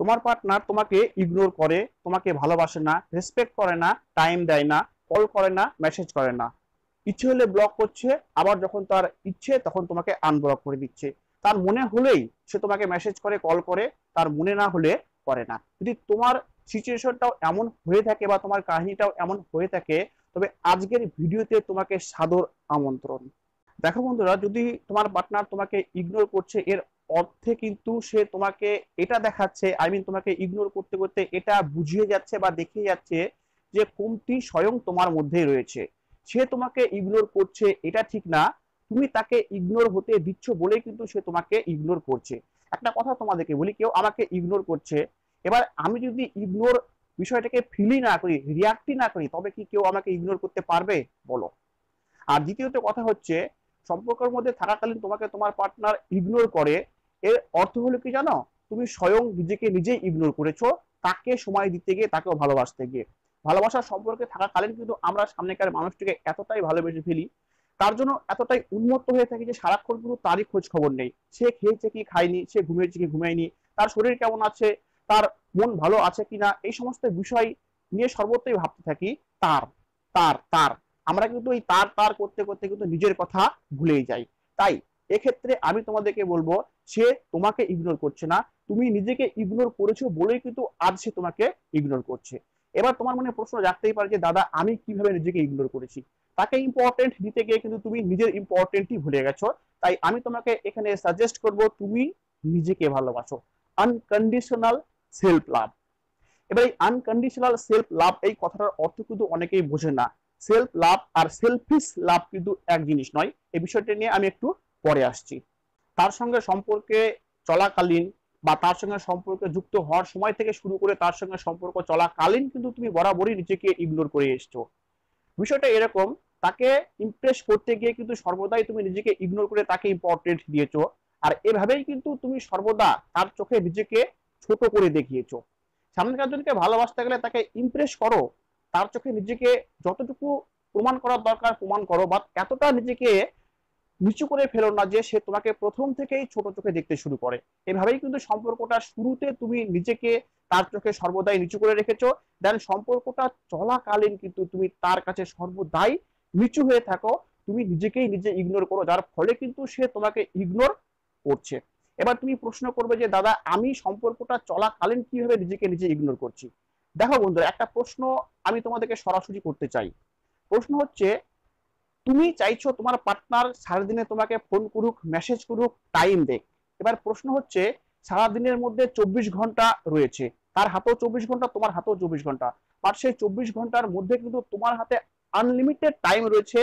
তোমার পার্টনার তোমাকে ইগনোর করে, তোমাকে ভালোবাসে না রেসপেক্ট করে না টাইম দেয় না কল করে না মেসেজ করে না। ইচ্ছে হলে ব্লক করছে, আবার যখন তার ইচ্ছে, তখন তোমাকে আনব্লক করে দিচ্ছে। তার মনে হলেই সে তোমাকে মেসেজ করে কল করে, তার মনে না হলে করে না। যদি তোমার সিচুয়েশনটাও এমন হয়ে থাকে বা তোমার কাহিনীটাও এমন হয়ে থাকে, তবে আজকের ভিডিওতে তোমাকে সাদর আমন্ত্রণ। দেখো বন্ধুরা, যদি তোমার পার্টনার তোমাকে ইগনোর করছে, এর অর্থে কিন্তু সে তোমাকে এটা দেখাচ্ছে আই মিন তোমাকে ইগনোর করতে করতে এটা বুঝিয়ে যাচ্ছে বা দেখিয়ে যাচ্ছে যে কমতি স্বয়ং তোমার মধ্যেই রয়েছে। সে তোমাকে ইগনোর করছে, এটা ঠিক না। তুমি তাকে ইগনোর হতে দিচ্ছ বলেই কিন্তু সে তোমাকে ইগনোর করছে। একটা কথা তোমাদেরকে বলি, কেউ আমাকে ইগনোর করছে, এবার আমি যদি ইগনোর বিষয়টাকে ফিলই না করি রিয়াক্টই না করি, তবে কি কেউ আমাকে ইগনোর করতে পারবে? বলো। আর দ্বিতীয়ত কথা হচ্ছে, সম্পর্কের মধ্যে থাকাকালীন তোমাকে তোমার পার্টনার ইগনোর করে এর অর্থ হলো কি জানো? তুমি স্বয়ং নিজেকে নিজেই ইগনোর করেছ, তাকে সময় দিতে গিয়ে, তাকেও ভালোবাসতে গিয়ে। ভালোবাসার সম্পর্কে থাকাকালীন কিন্তু আমরা সামনেকার মানুষটিকে এতটাই ভালোবেসে ফেলি, তার জন্য এতটাই উন্মত্ত হয়ে থাকি যে সারাক্ষণ কিন্তু তারই খোঁজ খবর নেই। সে খেয়েছে কি খায়নি, সে ঘুমিয়েছে কি ঘুমায়নি, তার শরীর কেমন আছে, তার মন ভালো আছে কিনা, এই সমস্ত বিষয় নিয়ে সর্বত্রই ভাবতে থাকি, তার তার তার। আমরা কিন্তু এই তার তার করতে করতে কিন্তু নিজের কথা ভুলেই যাই। তাই এক্ষেত্রে আমি তোমাদেরকে বলব, সে তোমাকে ইগনোর করছে না। তুমি নিজেকে ইগনোর করেছ বলেই কিন্তু আজ সে তোমাকে ইগনোর করছে। এবার তোমার মনে প্রশ্ন রাখতেই পারে যে, দাদা, আমি কীভাবে নিজেকে ইগনোর করেছি? তাকে ইম্পর্টেন্ট দিতে গিয়ে কিন্তু তুমি নিজের ইম্পর্টেন্টই ভুলে গেছো। তাই আমি তোমাকে এখানে সাজেস্ট করব, তুমি নিজেকে ভালোবাসো। আনকন্ডিশনাল সেলফ লাভ এবার এই আনকন্ডিশনাল সেলফ লাভ এই কথাটার অর্থ কিন্তু অনেকেই বোঝে না। সেলফ লাভ আর সেলফিশ লাভ কিন্তু এক জিনিস নয়। এই বিষয়টা নিয়ে আমি একটু পরে আসছি। তার সঙ্গে সম্পর্কে চলাকালীন বা তার সঙ্গে সম্পর্কে যুক্ত হওয়ার সময় থেকে শুরু করে তার সঙ্গে সম্পর্ক চলাকালীন কিন্তু তুমি বরাবরই নিজেকে ইগনোর করে এসছো। বিষয়টা এরকম, তাকে ইমপ্রেস করতে গিয়ে কিন্তু সর্বদাই তুমি নিজেকে ইগনোর করে তাকে ইম্পর্টেন্ট দিয়েছ। আর এভাবেই কিন্তু তুমি সর্বদা তার চোখে নিজেকে ছোট করে দেখিয়েছো। সামনেকার জনকে ভালোবাসতে গেলে তাকে ইমপ্রেস করো, তার চোখে নিজেকে যতটুকু প্রমাণ করার দরকার প্রমাণ করো, বা এতটা নিজেকে নিচু করে ফেলো না যে সে তোমাকে প্রথম থেকেই ছোট চোখে দেখতে শুরু করে। এভাবেই কিন্তু সম্পর্কটা শুরুতে তুমি নিজেকে তার চোখে সর্বদাই নিচু করে রেখেছো। দেন সম্পর্কটা চলাকালীন কিন্তু তুমি তার কাছে সর্বদাই নিচু হয়ে থাকো। তুমি নিজেকেই নিজে ইগনোর করো, যার ফলে কিন্তু সে তোমাকে ইগনোর করছে। এবার তুমি প্রশ্ন করবে যে, দাদা, আমি সম্পর্কটা চলাকালীন কীভাবে নিজেকে নিজে ইগনোর করছি? দেখো বন্ধুরা, একটা প্রশ্ন আমি তোমাদেরকে সরাসরি করতে চাই। প্রশ্ন হচ্ছে তুমি চাইছো তোমার পার্টনার সারাদিনে তোমাকে ফোন করুক মেসেজ করুক টাইম দেখ এবার প্রশ্ন হচ্ছে, সারাদিনের মধ্যে চব্বিশ ঘণ্টা রয়েছে। তার হাতেও চব্বিশ ঘণ্টা, তোমার হাতেও চব্বিশ ঘণ্টা। আর সেই চব্বিশ ঘণ্টার মধ্যে কিন্তু তোমার হাতে আনলিমিটেড টাইম রয়েছে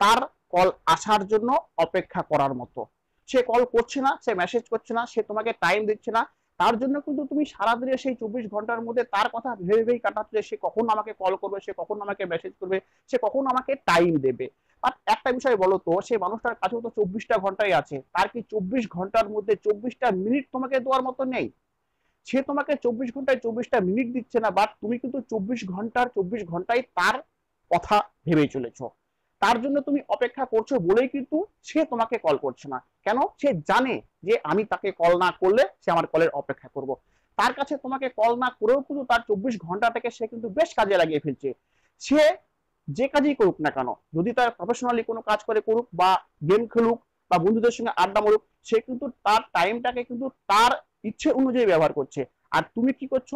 তার কল আসার জন্য অপেক্ষা করার মতো। সে কল করছে না, সে মেসেজ করছে না, সে তোমাকে টাইম দিচ্ছে না। তার জন্য কিন্তু তুমি সারাদিনের সেই চব্বিশ ঘণ্টার মধ্যে তার কথা ভেবে ভেবেই কাটাচ্ছে সে কখন আমাকে কল করবে, সে কখন আমাকে মেসেজ করবে, সে কখন আমাকে টাইম দেবে। একটা বিষয় বলো তো, সেই মানুষটার কাছেও তো চব্বিশটা ঘন্টাই আছে। তার কি চব্বিশ ঘণ্টার মধ্যে চব্বিশটা মিনিট তোমাকে দেওয়ার মতো নেই? সে তোমাকে চব্বিশ ঘন্টায় চব্বিশটা মিনিট দিচ্ছে না বাট তুমি কিন্তু চব্বিশ ঘণ্টার চব্বিশ ঘন্টায় তার কথা ভেবেই চলেছ। তার জন্য তুমি অপেক্ষা করছ বলেই কিন্তু সে তোমাকে কল করছে না। কেন? সে জানে যে আমি তাকে কল না করলে সে আমার কলের অপেক্ষা করব। তার কাছে তোমাকে কল না করেও কিন্তু তার চব্বিশ ঘন্টাটাকে সে কিন্তু বেশ কাজে লাগিয়ে ফেলছে। সে যে কাজই করুক না কেন, যদি তার প্রফেশনালি কোনো কাজ করে করুক বা গেম খেলুক বা বন্ধুদের সঙ্গে আড্ডা মারুক, সে কিন্তু তার টাইমটাকে কিন্তু তার ইচ্ছে অনুযায়ী ব্যবহার করছে। আর তুমি কি করছ?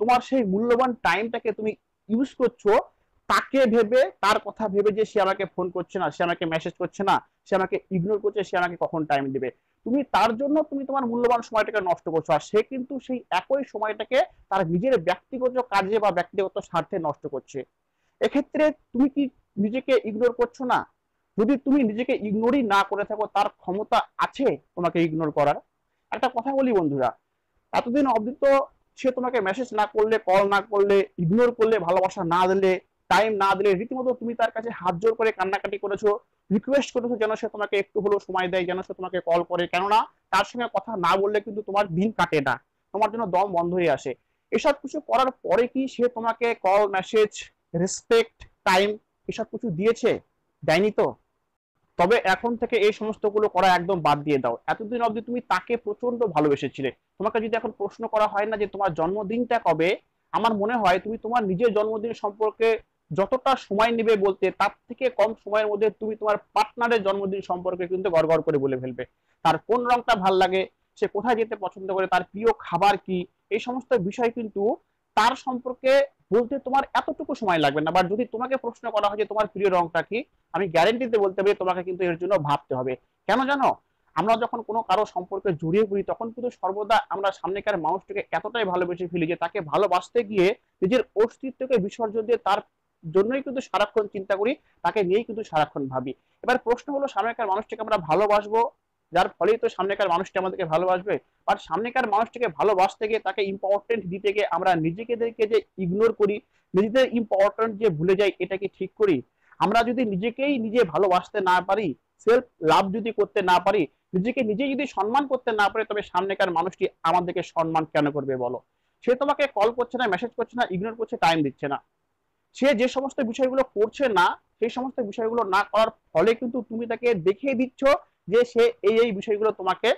তোমার সেই মূল্যবান টাইমটাকে তুমি ইউজ করছ, তাকে ভেবে, তার কথা ভেবে যে সে আমাকে ফোন করছে না, সে আমাকে মেসেজ করছে না, সে আমাকে ইগনোর করছে, সে আমাকে কখন টাইম দেবে? তুমি তার জন্য তুমি তোমার মূল্যবান সময়টাকে নষ্ট করছ, আর সে কিন্তু সেই একই সময়টাকে তার নিজের ব্যক্তিগত কাজে বা ব্যক্তিগত স্বার্থে নষ্ট করছে। এক্ষেত্রে তুমি কি নিজেকে ইগনোর করছ না? যদি তুমি নিজেকে ইগনোরই না করে থাকো, তার ক্ষমতা আছে তোমাকে ইগনোর করার? একটা কথা বলি বন্ধুরা, এতদিন অবধি তো সে তোমাকে মেসেজ না করলে কল না করলে ইগনোর করলে, ভালোবাসা না দিলে টাইম না দিলে, রীতিমতো তুমি তার কাছে হাত জোর করে কান্নাকাটি করেছ রিকোয়েস্ট করেছ যেন সে তোমাকে একটু হলেও সময় দেয়, যেন সে তোমাকে কল করে। কেননা তার সঙ্গে কথা না বললে কিন্তু তোমার দিন কাটে না, তোমার জন্য দম বন্ধ হয়ে আসে। এসব কিছু করার পরে কি সে তোমাকে কল মেসেজ রেসপেক্ট টাইম এসব কিছু দিয়েছে, দেয়নি তো? তবে এখন থেকে এই সমস্তগুলো করা একদম বাদ দিয়ে দাও। এতদিন অবধি তুমি তাকে প্রচণ্ড ভালোবেসেছিলে। তোমাকে যদি এখন প্রশ্ন করা হয় না যে তোমার জন্মদিনটা কবে, আমার মনে হয় তুমি তোমার নিজের জন্মদিন সম্পর্কে যতটা সময় নেবে বলতে, তার থেকে কম সময়ের মধ্যে তুমি তোমার পার্টনারের জন্মদিন সম্পর্কে কিন্তু গড় করে বলে ফেলবে। তার কোন রংটা ভালো লাগে, সে কোথায় যেতে পছন্দ করে, তার প্রিয় খাবার কি, এই সমস্ত বিষয় কিন্তু তার সম্পর্কে বলতে তোমার এতটুকু সময় লাগবে না। বা যদি তোমাকে প্রশ্ন করা হয় যে তোমার প্রিয় রংটা কি, আমি গ্যারেন্টিতে বলতে পারি তোমাকে কিন্তু এর জন্য ভাবতে হবে। কেন জানো? আমরা যখন কোনো কারও সম্পর্কে জড়িয়ে পড়ি, তখন কিন্তু সর্বদা আমরা সামনেকার মানুষটাকে এতটাই ভালোবেসে ফেলি যে তাকে ভালোবাসতে গিয়ে নিজের অস্তিত্বকে বিসর্জন দিয়ে তার জন্যই কিন্তু সারাক্ষণ চিন্তা করি, তাকে নিয়েই কিন্তু সারাক্ষণ ভাবি। এবার প্রশ্ন হলো, সামনেকার মানুষটাকে আমরা ভালোবাসবো যার ফলেই তো সামনেকার মানুষটি আমাদেরকে ভালোবাসবে। আর সামনেকার মানুষটিকে ভালোবাসতে গিয়ে তাকে ইম্পর্টেন্ট দিতে গিয়ে আমরা নিজেকে যে ইগনোর করি, নিজেদের ইম্পর্টেন্ট যে ভুলে যাই, এটাকে ঠিক করি। আমরা যদি নিজেকেই নিজে ভালোবাসতে না পারি সেলফ লাভ যদি করতে না পারি, নিজেকে নিজে যদি সম্মান করতে না পারে, তবে সামনেকার মানুষটি আমাদেরকে সম্মান কেন করবে বলো? সে তোমাকে কল করছে না মেসেজ করছে না ইগনোর করছে টাইম দিচ্ছে না। সে যে সমস্ত বিষয়গুলো করছে না, সেই সমস্ত বিষয়গুলো না করার ফলে কিন্তু তুমি তাকে দেখিয়ে দিচ্ছ যে সে এই এই বিষয়গুলো তোমাকে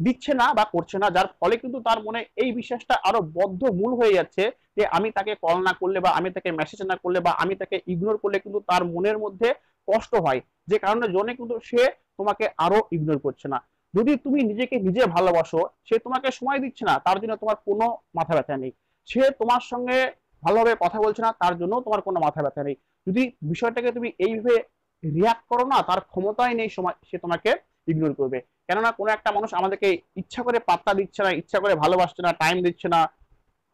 দিচ্ছে না বা করছে না, যার ফলে কিন্তু তার মনে এই বিশ্বাসটা আরও বদ্ধ মূল হয়ে যাচ্ছে যে আমি তাকে কল না করলে বা আমি তাকে মেসেজ না করলে বা আমি তাকে ইগনোর করলে কিন্তু তার মনের মধ্যে কষ্ট হয়। যে কারণে জনে কিন্তু সে তোমাকে আরও ইগনোর করছে না। যদি তুমি নিজেকে নিজে ভালোবাসো, সে তোমাকে সময় দিচ্ছে না, তার জন্য তোমার কোনো মাথা ব্যথা নেই। সে তোমার সঙ্গে ভালোভাবে কথা বলছে না, তার জন্য তোমার কোনো মাথা ব্যথা নেই। যদি বিষয়টাকে তুমি এইভাবে রিয়াক্ট করো না, তার ক্ষমতাই নেই সময় সে তোমাকে ইগনোর করবে। কেননা কোনো একটা মানুষ আমাদেরকে ইচ্ছা করে পাত্তা দিচ্ছে না, ইচ্ছা করে ভালোবাসছে না টাইম দিচ্ছে না।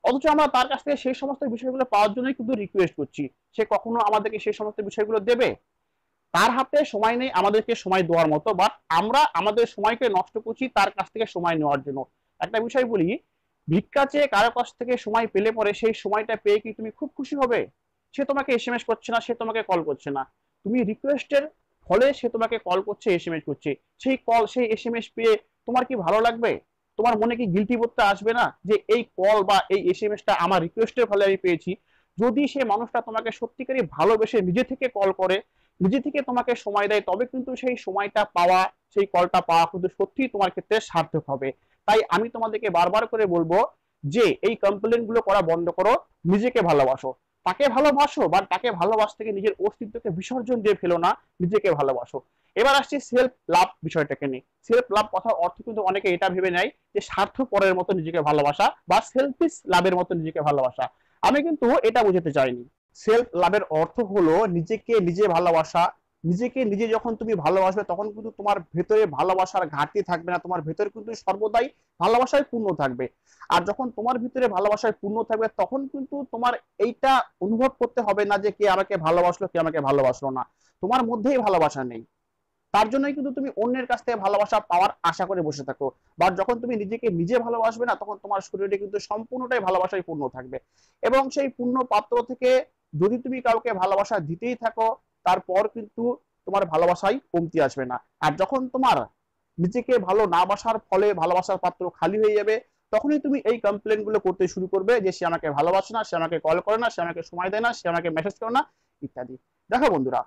অথচ আমরা তার কাছ থেকে সেই সমস্ত বিষয়গুলো পাওয়ার জন্যই কিন্তু রিকোয়েস্ট করছি। সে কখনো আমাদেরকে সেই সমস্ত বিষয়গুলো দেবে? তার হাতে সময় নেই আমাদেরকে সময় দেওয়ার মতো বাট আমরা আমাদের সময়কে নষ্ট করছি তার কাছ থেকে সময় নেওয়ার জন্য। একটা বিষয় বলি, ভিক্ষা চেয়ে কারও কাছ থেকে সময় পেলে পরে সেই সময়টা পেয়ে কি তুমি খুব খুশি হবে? সে তোমাকে এস করছে না, সে তোমাকে কল করছে না। তুমি রিকোয়েস্টের ফলে সে তোমাকে কল করছে এস করছে। সেই কল সেই এস পেয়ে তোমার কি ভালো লাগবে? তোমার মনে কি গিলটি বোধটা আসবে না যে এই কল বা এই এস এম টা আমার রিকোয়েস্টের ফলে আমি পেয়েছি? যদি সে মানুষটা তোমাকে সত্যিকারই ভালোবেসে নিজে থেকে কল করে, নিজে থেকে তোমাকে সময় দেয়, তবে কিন্তু সেই সময়টা পাওয়া, সেই কলটা পাওয়া কিন্তু সত্যিই তোমার ক্ষেত্রে সার্থক হবে। তাই আমি তোমাদেরকে বারবার করে বলব যে এই কমপ্লেনগুলো করা বন্ধ করো, নিজেকে ভালোবাসো। তাকে ভালোবাসো বা তাকে ভালোবাসতে গিয়ে নিজের অস্তিত্বকে বিসর্জন দিয়ে ফেলো না, নিজেকে ভালোবাসো। এবার আসছি সেলফ লাভ বিষয়টাকে নিয়ে। সেলফ লাভ কথার অর্থ কিন্তু অনেকে এটা ভেবে নেয় যে স্বার্থ পরের মতো নিজেকে ভালোবাসা বা সেলফিস লাভের মতো নিজেকে ভালোবাসা। আমি কিন্তু এটা বুঝাতে চাইনি। সেলফ লাভের অর্থ হলো নিজেকে নিজে ভালোবাসা নিজেকে নিজে যখন তুমি ভালোবাসবে, তখন কিন্তু তোমার ভেতরে ভালোবাসার ঘাটতি থাকবে না। তোমার ভেতরে কিন্তু সর্বদাই ভালোবাসায় পূর্ণ থাকবে। আর যখন তোমার ভিতরে ভালোবাসায় পূর্ণ থাকবে, তখন কিন্তু তোমার এইটা অনুভব করতে হবে না যে কে আমাকে ভালোবাসলো, কে আমাকে ভালোবাসলো না। তোমার মধ্যেই ভালোবাসা নেই। তার জন্যই কিন্তু তুমি অন্যের কাছ থেকে ভালোবাসা পাওয়ার আশা করে বসে থাকো। বা যখন তুমি নিজেকে নিজে ভালোবাসবে না, তখন তোমার শরীরে কিন্তু সম্পূর্ণটাই ভালোবাসায় পূর্ণ থাকবে। এবং সেই পূর্ণ পাত্র থেকে যদি তুমি কাউকে ভালোবাসা দিতেই থাকো তারপর কিন্তু তোমার ভালোবাসাই কমতি আসবে না। আর যখন তোমার নিজেকে ভালো না বাসার ফলে ভালোবাসার পাত্র খালি হয়ে যাবে, তখনই তুমি এই কমপ্লেনগুলো করতে শুরু করবে যে, সে আমাকে ভালোবাসে না, সে আমাকে কল করে না, সে আমাকে সময় দেয় না, সে আমাকে মেসেজ করে না, ইত্যাদি। দেখো বন্ধুরা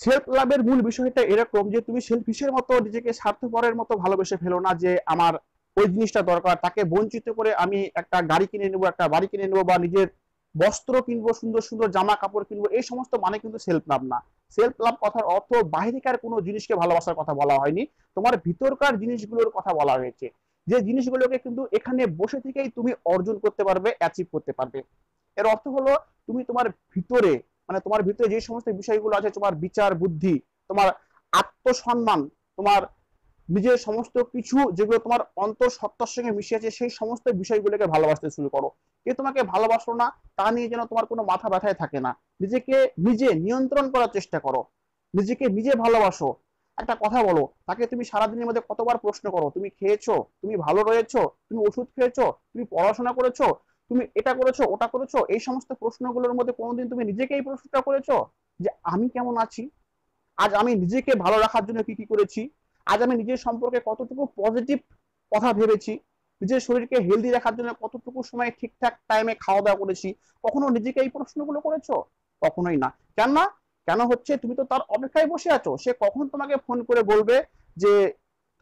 সেলফ লাভের মূল বিষয়টা এরকম যে, তুমি সেলফিসের মতো নিজেকে স্বার্থপরের মতো ভালোবেসে ফেলো না যে, আমার ওই জিনিসটা দরকার, তাকে বঞ্চিত করে আমি একটা গাড়ি কিনে নেব, একটা বাড়ি কিনে নেব বা নিজের বস্ত্র কিনবো, সুন্দর সুন্দর জামা কাপড় কিনবো, এই সমস্ত মানে কিন্তু সেলফ লাভ না। সেলফ লাভ কথার অর্থ বাহিরিকার কোনো জিনিসকে ভালোবাসার কথা বলা হয়নি, তোমার ভিতরকার জিনিসগুলোর কথা বলা হয়েছে। যে জিনিসগুলোকে কিন্তু এখানে বসে থেকেই তুমি অর্জন করতে পারবে অ্যাচিভ করতে পারবে। এর অর্থ হলো তুমি তোমার ভিতরে মানে তোমার ভিতরে যে সমস্ত বিষয়গুলো আছে, তোমার বিচার, বুদ্ধি, তোমার আত্মসম্মান, তোমার নিজের সমস্ত কিছু যেগুলো তোমার অন্তর সত্তার সঙ্গে মিশে আছে, সেই সমস্ত বিষয়গুলোকে ভালোবাসতে শুরু করো। কে তোমাকে ভালোবাসো না, তা নিয়ে যেন তোমার কোনো মাথা ব্যথায় থাকে না। নিজেকে নিজে নিয়ন্ত্রণ করার চেষ্টা করো। নিজেকে নিজে ভালোবাসো। একটা কথা বলো, তাকে তুমি সারাদিনের মধ্যে কতবার প্রশ্ন করো? তুমি খেয়েছো? তুমি ভালো রয়েছো? তুমি ওষুধ খেয়েছো? তুমি পড়াশোনা করেছ? তুমি এটা করেছ, ওটা করেছ? এই সমস্ত প্রশ্নগুলোর মধ্যে কোনোদিন তুমি নিজেকে এই প্রশ্নটা করেছ? যে আমি কেমন আছি? আজ আমি নিজেকে ভালো রাখার জন্য কি কি করেছি? আজ আমি নিজের সম্পর্কে কতটুকু পজিটিভ কথা ভেবেছি, নিজের শরীরকে হেলদি রাখার জন্য কতটুকু সময় ঠিকঠাক টাইমে খাওয়া দাওয়া করেছি, কখনো নিজেকে এই প্রশ্নগুলো করেছ? কখনোই না। কেন না কেন হচ্ছে, তুমি তো তার অপেক্ষায় বসে আছো। সে কখন তোমাকে ফোন করে বলবে যে,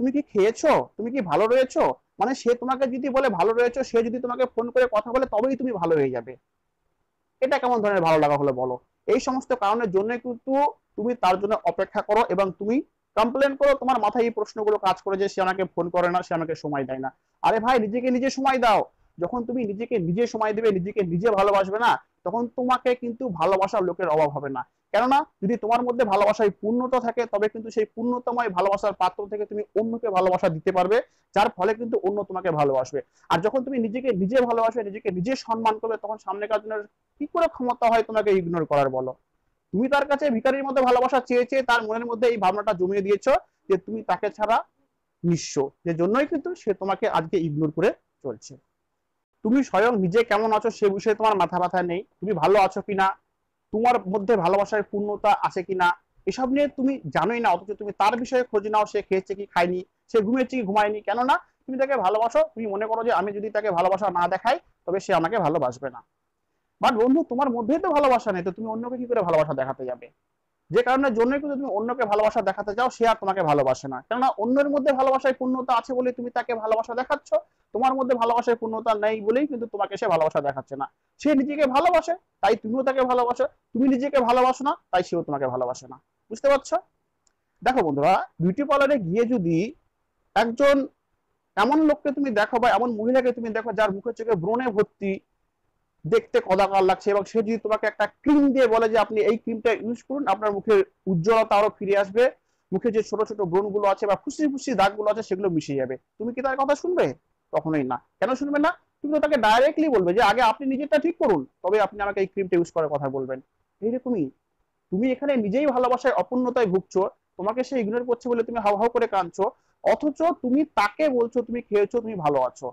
তুমি কি খেয়েছো? তুমি কি ভালো রয়েছো? মানে সে তোমাকে যদি বলে ভালো রয়েছে, সে যদি তোমাকে ফোন করে কথা বলে, তবেই তুমি ভালো হয়ে যাবে। এটা কেমন ধরনের ভালো লাগা হলো বলো? এই সমস্ত কারণের জন্য কিন্তু তুমি তার জন্য অপেক্ষা করো এবং তুমি কমপ্লেন করো, তোমার মাথায় এই প্রশ্নগুলো কাজ করে যে সে আমাকে ফোন করে না, সে আমাকে সময় দেয় না। আরে ভাই, নিজেকে নিজে সময় দাও। যখন তুমি নিজেকে নিজে সময় দেবে, নিজেকে নিজে ভালোবাসবে না, তখন তোমাকে কিন্তু ভালোবাসার লোকের অভাব হবে না। কেননা, যদি তোমার মধ্যে ভালোবাসায় পূর্ণতা থাকে, তবে কিন্তু সেই পূর্ণতময় ভালোবাসার পাত্র থেকে তুমি অন্যকে ভালোবাসা দিতে পারবে, যার ফলে কিন্তু অন্য তোমাকে ভালোবাসবে। আর যখন তুমি নিজেকে নিজে ভালোবাসবে, নিজেকে নিজে সম্মান করবে, তখন সামনেকার জনের কি করে ক্ষমতা হয় তোমাকে ইগনোর করার বলো? তুমি তার কাছে ভিকারির মধ্যে ভালোবাসা চেয়ে চেয়ে তার মনের মধ্যে এই ভাবনাটা জমিয়ে দিয়েছ যে তুমি তাকে ছাড়া নিঃস্ব। যে জন্যই কিন্তু সে তোমাকে আজকে ইগনোর করে চলছে। তুমি স্বয়ং নিজে কেমন আছো সে বিষয়ে তোমার মাথা ব্যথা নেই। তুমি ভালো আছো কিনা? তোমার মধ্যে ভালোবাসার পূর্ণতা আছে কিনা? এসব নিয়ে তুমি জানোই না, অথচ তুমি তার বিষয়ে খোঁজ নাও, সে খেয়েছে কি খায়নি, সে ঘুমিয়েছে কি ঘুমায়নি, কেননা তুমি তাকে ভালোবাসো। তুমি মনে করো যে আমি যদি তাকে ভালোবাসা না দেখাই, তবে সে আমাকে ভালোবাসবে না। বাট বন্ধু, তোমার মধ্যেই তো ভালোবাসা নেই, তো তুমি অন্যকে কি করে ভালোবাসা দেখাতে যাবে? যে কারণের জন্যই কিন্তু তুমি অন্যকে ভালোবাসা দেখাতে চাও, সে আর তোমাকে ভালোবাসে না। কেননা অন্যের মধ্যে ভালোবাসায় পূর্ণতা আছে বলে তুমি তাকে ভালোবাসা দেখাচ্ছ, তোমার মধ্যে ভালোবাসায় পূর্ণতা নেই বলেই কিন্তু তোমাকে সে ভালোবাসা দেখাচ্ছে না। সে নিজেকে ভালোবাসে, তাই তুমিও তাকে ভালোবাসো, তুমি নিজেকে ভালোবাসো না, তাই সেও তোমাকে ভালোবাসে না। বুঝতে পারছ? দেখো বন্ধুরা বিউটি পার্লারে গিয়ে যদি একজন এমন লোককে তুমি দেখো বা এমন মহিলাকে তুমি দেখো যার মুখের চোখে ব্রণে ভর্তি দেখতে কদাকার লাগছে এবং সে যদি তোমাকে একটা ক্রিম দিয়ে বলে যে আপনি এই ক্রিমটা ইউজ করুন, আপনার মুখের উজ্জ্বলতা আরও ফিরে আসবে। মুখে যে ছোট ছোট ব্রণগুলো আছে বা খুশি ফুসি ফুসি দাগগুলো আছে, সেগুলো মিশে যাবে। তুমি কি তার কথা শুনবে? কখনোই না। কেন শুনবে না? তুমি তো তাকে ডাইরেক্টলি বলবে যে, আগে আপনি নিজেরটা ঠিক করুন, তবে আপনি আমাকে এই ক্রিমটা ইউজ করার কথা বলবেন। এইরকমই। তুমি এখানে নিজেই ভালোবাসায় অপূর্ণতায় ভুগছো, তোমাকে সে ইগনোর করছে বলে তুমি হাউ হাউ করে কাঁদছো, অথচ তুমি তাকে বলছো, তুমি খেয়েছো, তুমি ভালো আছো।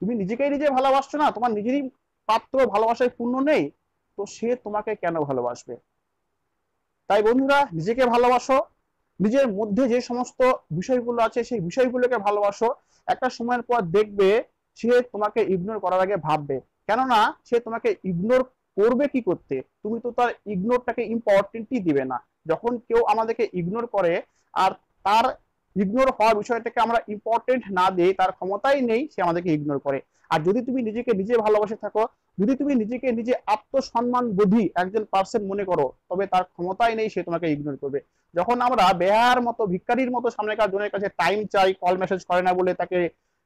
তুমি নিজেকেই নিজে ভালোবাসছো না, তোমার নিজেরই পাত্র ভালোবাসায় পূর্ণ নেই, তো সে তোমাকে কেন ভালোবাসবে? তাই বন্ধুরা, নিজেকে ভালোবাসো, নিজের মধ্যে যে সমস্ত বিষয়গুলো আছে, সেই বিষয়গুলোকে ভালোবাসো। একটা সময়ের পর দেখবে সে তোমাকে ইগনোর করার আগে ভাববে। কেননা, সে তোমাকে ইগনোর করবে কি করতে? তুমি তো তার ইগনোরটাকে ইম্পর্টেন্টই দিবে না। যখন কেউ আমাদেরকে ইগনোর করে, আর তার ইগনোর হওয়ার বিষয়টাকে আমরা ইম্পর্টেন্ট না দিয়ে তার ক্ষমতাই নেই, সে আমাদেরকে ইগনোর করে। আর যদি তুমি নিজেকে নিজে ভালোবাসে থাকো, যদি তুমি নিজেকে নিজে আত্মসম্মান বোধী একজন পার্সন মনে করো, তবে তার ক্ষমতাই নেই, সে তোমাকে ইগনোর করবে। যখন আমরা বেহার মতো, ভিক্ষারির মতো সামনেকার জনের কাছে টাইম চাই কল মেসেজ করে না বলে তাকে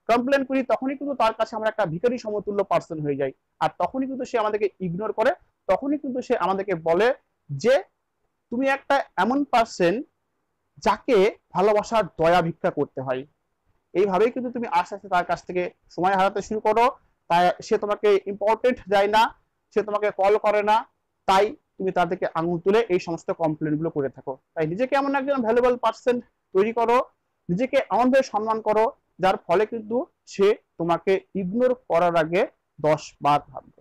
কমপ্লেন করি, তখনই কিন্তু তার কাছে আমরা একটা ভিখারি সমতুল্য পার্সন হয়ে যাই। আর তখনই কিন্তু সে আমাদেরকে ইগনোর করে, তখনই কিন্তু সে আমাদেরকে বলে যে, তুমি একটা এমন পার্সন যাকে ভালোবাসার দয়া ভিক্ষা করতে হয়। এইভাবেই কিন্তু তুমি আস্তে আস্তে তার কাছ থেকে সময় হারাতে শুরু করো। তাই সে তোমাকে ইম্পর্টেন্ট দেয় না, সে তোমাকে কল করে না, তাই তুমি তাদেরকে আঙুল তুলে এই সমস্ত কমপ্লেনগুলো করে থাকো। তাই নিজেকে এমন একজন ভ্যালুয়েবল পার্সন তৈরি করো, নিজেকে এমনভাবে সম্মান করো, যার ফলে কিন্তু সে তোমাকে ইগনোর করার আগে দশ বার ভাববে।